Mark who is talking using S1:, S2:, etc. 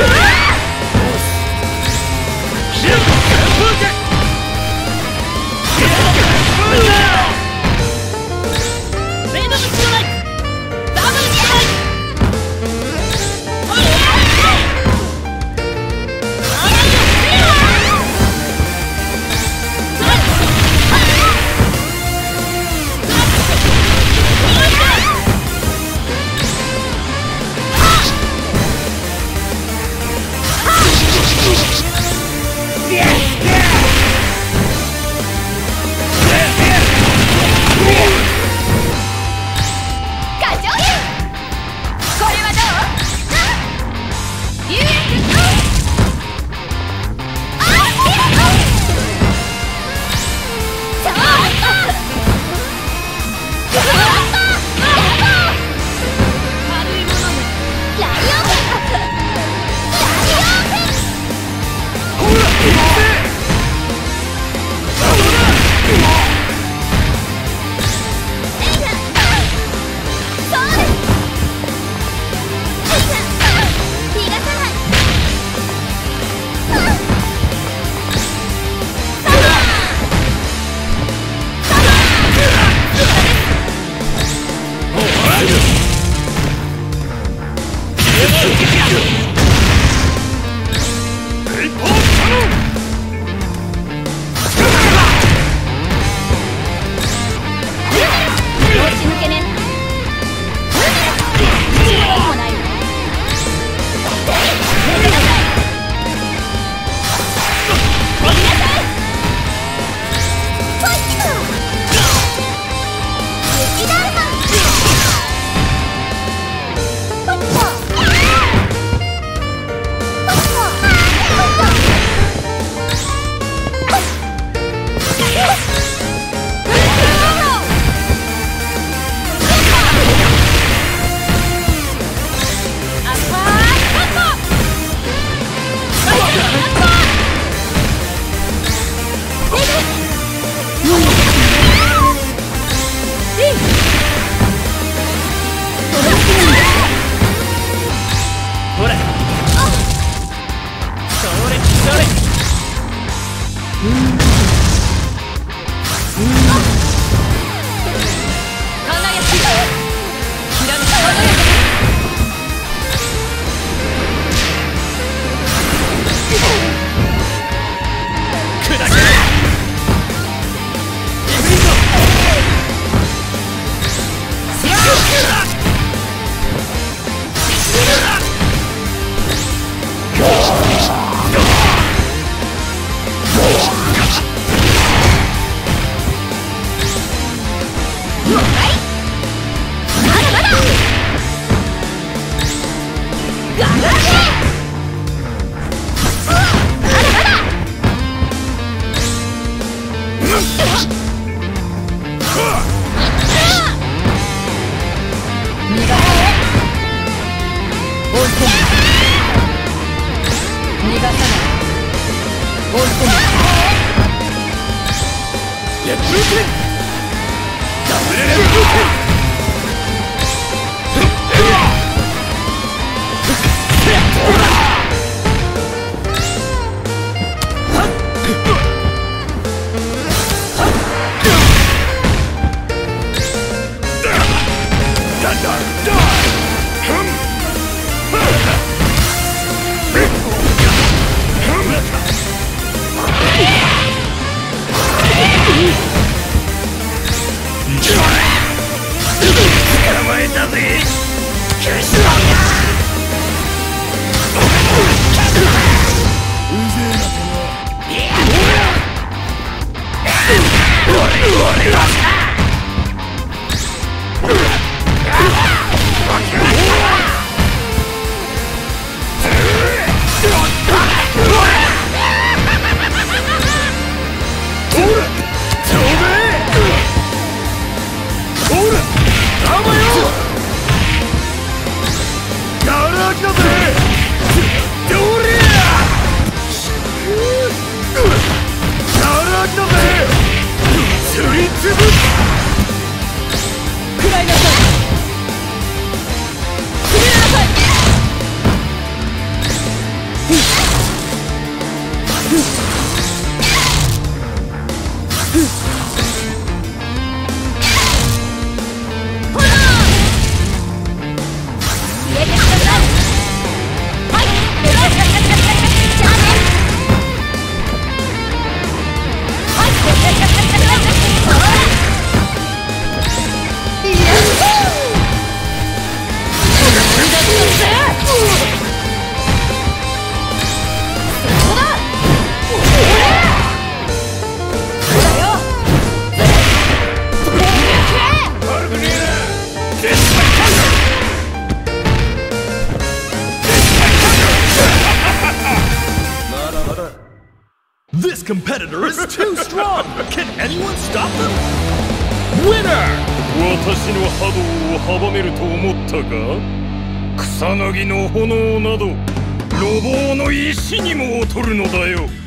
S1: Yeah. Yeah. レッツルーテンダブ
S2: ルレッ
S3: ツルーテン competitor is too strong! Can anyone stop them? Winner!
S2: 私の波動を阻めると思ったか草薙の炎など路傍の石にも劣るのだよ